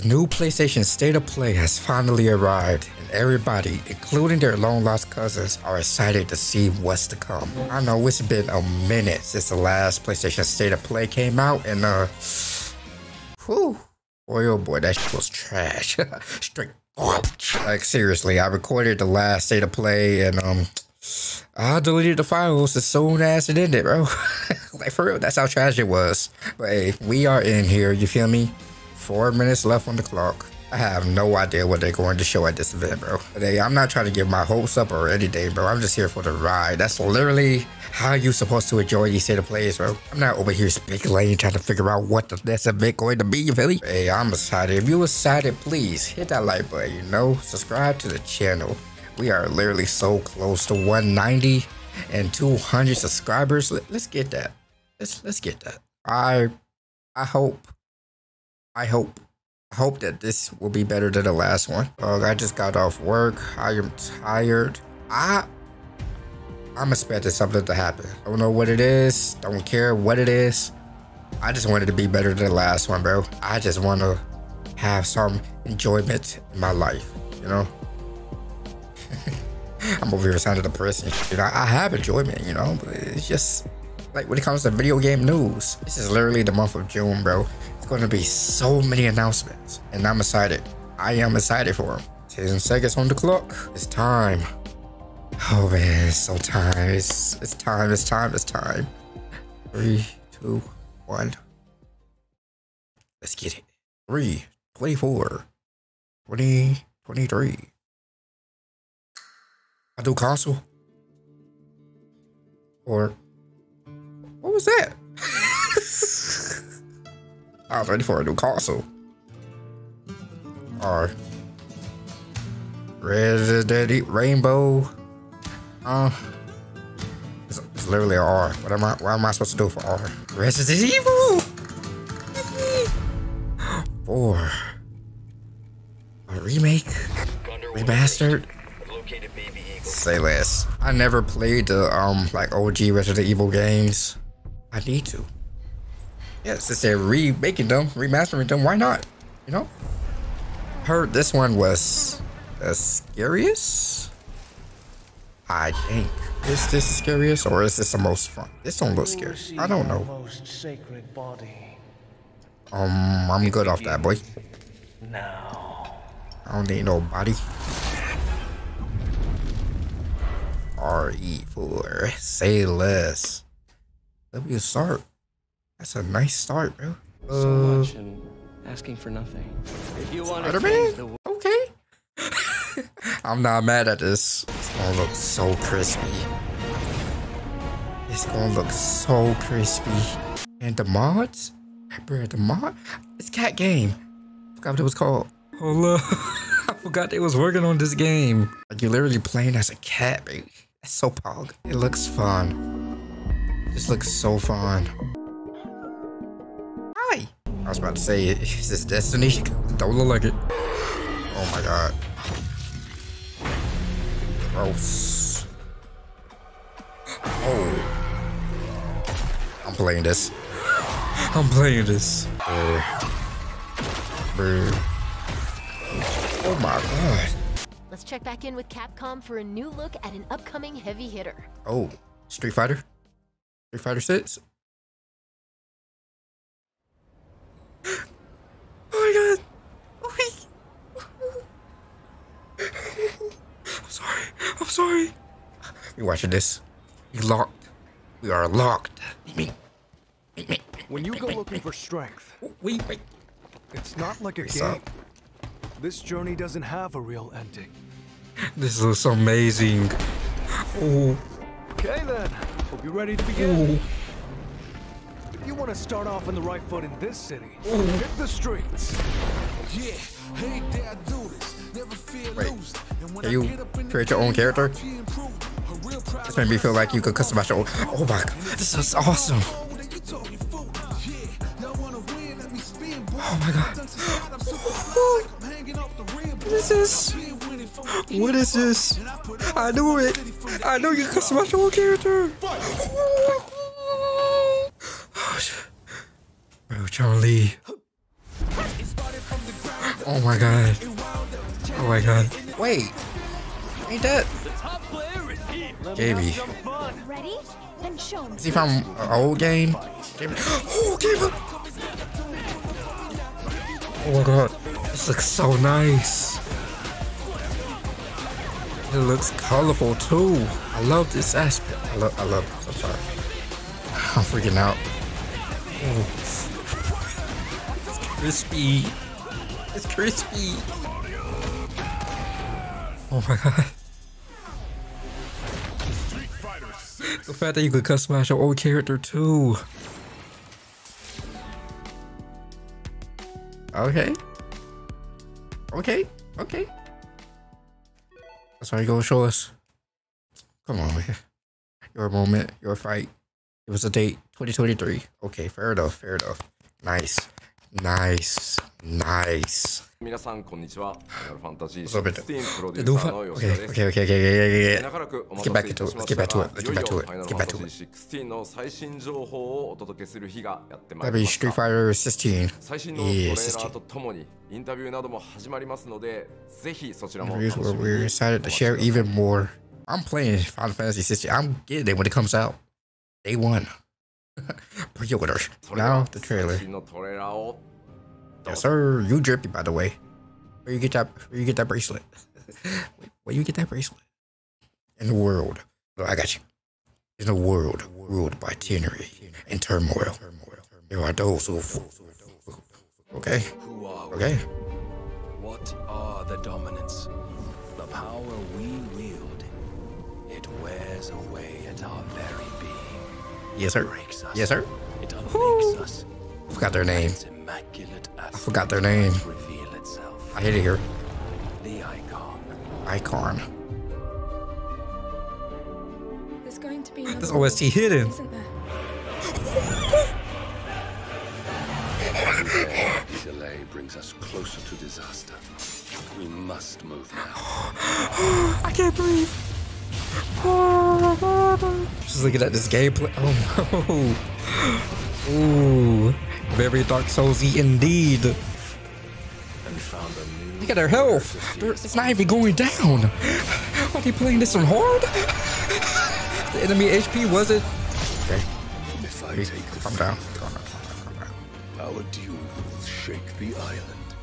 The new PlayStation State of Play has finally arrived, and everybody, including their long lost cousins, are excited to see what's to come. I know it's been a minute since the last PlayStation State of Play came out, and uh, whew, boy oh boy, that shit was trash. Straight. Like seriously, I recorded the last State of Play, and um, I deleted the files as soon as it ended, bro. like for real, that's how trash it was. But hey, we are in here. You feel me? Four minutes left on the clock. I have no idea what they're going to show at this event, bro. Hey, I'm not trying to give my hopes up or anything, bro. I'm just here for the ride. That's literally how you supposed to enjoy these state of plays, bro. I'm not over here speculating, trying to figure out what the next event going to be, you feel me? Hey, I'm excited. If you excited, please hit that like button, you know? Subscribe to the channel. We are literally so close to 190 and 200 subscribers. Let, us get that. Let's let's get that. I I hope I hope hope that this will be better than the last one. Uh, I just got off work. I am tired. I I'm expecting something to happen. I don't know what it is. Don't care what it is. I just wanted to be better than the last one, bro. I just want to have some enjoyment in my life, you know? I'm over here sounding depressed. You know, I have enjoyment, you know, but it's just like when it comes to video game news, this is literally the month of June, bro going to be so many announcements, and I'm excited. I am excited for them. 10 seconds on the clock. It's time. Oh man, it's so time. It's, it's time, it's time, it's time. Three, two, one. Let's get it. Three, 24, 20, 23. I do console. Or, what was that? I was ready for a new console. Or Resident Evil Rainbow. Uh, it's, it's literally an R. What am I? What am I supposed to do for R? Resident Evil. Four. A remake, remastered. Say less. I never played the um like OG Resident Evil games. I need to. Yeah, since they're remaking them, remastering them, why not? You know? Heard this one was the scariest? I think. Is this the scariest or is this the most fun? This don't look scary. I don't know. Um, I'm good off that, boy. Now. I don't need no body. RE4. Say less. W start. That's a nice start, bro. So uh, much and asking for nothing. If you want Spider-Man? Okay. I'm not mad at this. It's gonna look so crispy. It's gonna look so crispy. And the mods? Bro, the mod? It's cat game. I forgot what it was called. Oh, up. I forgot they was working on this game. Like you're literally playing as a cat, baby. That's so pog. It looks fun. This looks so fun. I was about to say, is this Destiny? Don't look like it. Oh my god. Gross. Oh. I'm playing this. I'm playing this. Uh, oh my god. Let's check back in with Capcom for a new look at an upcoming heavy hitter. Oh, Street Fighter? Street Fighter 6? Oh my god. I'm sorry. I'm sorry. You watching this? We locked. We are locked. When you go looking for strength, wait, wait. It's not like a What's game. Up? This journey doesn't have a real ending. This looks amazing. Oh. Okay then. Hope you're ready to begin. Oh you want to start off on the right foot in this city, hit the streets. Yeah, hey, I do this. Never feel Wait, can you create your own character? This made me feel like you could customize your own. Oh my god, this is awesome. Oh my god. What is this? What is this? I knew it. I knew you could customize your own character. Bro, Charlie. Oh my god. Oh my god. Wait. Ain't that Gaby? Ready? Then show 'em. Is he from an old game? Gaby. Oh, Gaby. Oh my god. This looks so nice. It looks colorful too. I love this aspect. I love. I love. I'm sorry. I'm freaking out. Oh. Crispy. It's crispy. Oh my god. The fact that you could customize your own character too. Okay. Okay. Okay. That's all you gonna show us. Come on, man. Your moment, your fight. It was a date, 2023. Okay, fair enough, fair enough. Nice. Nice. Nice. 皆さんこんにちは。ファイナルファンタジー What's up, Peter? 16プロデュ The ー new サー fi- の Okay, 吉田です。 okay, okay, okay, okay, okay, 長 okay. らくお Let's 待 get た back せい into た it. しま Let's し get た back to が it. Let's い get よい back よ to it. ファイナ Let's ル get ファ back ンタ to ジ it. ー16の最新情報をお届けする日がやってまい That'd り be ました Street。Fighter 16. 最新のトレー Yeah, ラーとともにインタビューなども始まりますので、ぜひそちらも Interviews 楽し where みに we're excited to share even more. I'm playing Final Fantasy 16. I'm getting it when it comes out. Day one. Pre-order. Now the trailer. Yes, sir. You drippy, by the way. Where you get that? Where you get that bracelet? Where you get that bracelet? In the world. I got you. In the world ruled by tyranny and turmoil, there are those who. Okay. Okay. What are the dominants? The power we wield. It wears away at our very being. Yes, sir. Breaks us. Yes, sir. It unmakes us. I forgot their name. I forgot their name. Reveal itself. I hate it here. The icon. Icon. There's going to be This OST hidden. isn't there? Delay brings us closer to disaster. We must move now. I can't breathe. Just looking at this gameplay. Oh no. Ooh. Very Dark Soulsy indeed. And found a new Look at their health. It's not even going down. Are they playing this on hard? The enemy HP wasn't. Okay. If I Hey, take the Calm down. Calm down. Calm down. Our duel will shake the island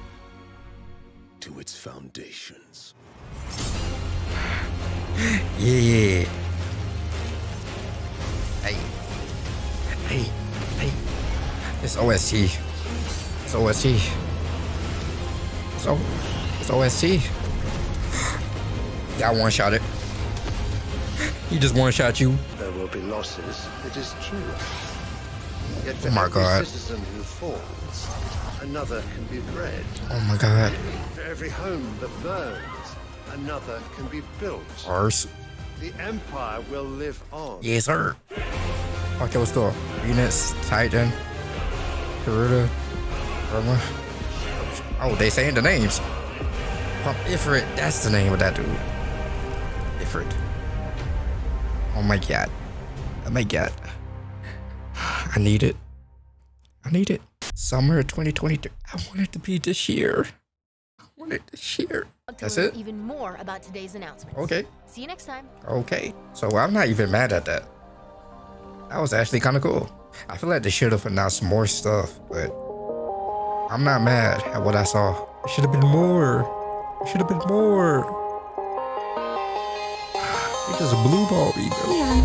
to its foundations. Yeah. Hey. Hey. Hey. It's OST. It's OST. It's, o- it's OST. Yeah, I one shot it. He just one shot you. There will be losses, it is true. Yet for Oh my God. citizen who falls, another can be bred. Oh my god. For every home that burns, another can be built. Ours. The empire will live on. Yes, sir. Okay, let's go. Units, Titan, Garuda, Burma. Oh, they saying the names. Pump Ifrit, that's the name of that dude. Ifrit. Oh my god. Oh my god. I need it. I need it. Summer 2023. I want it to be this year. I want it this year. Want to That's it? even more about today's announcements. Okay. See you next time. Okay, so I'm not even mad at that. That was actually kind of cool. I feel like they should have announced more stuff, but I'm not mad at what I saw. It should have been more. It should have been more. It just blew ball me, bro. Leon,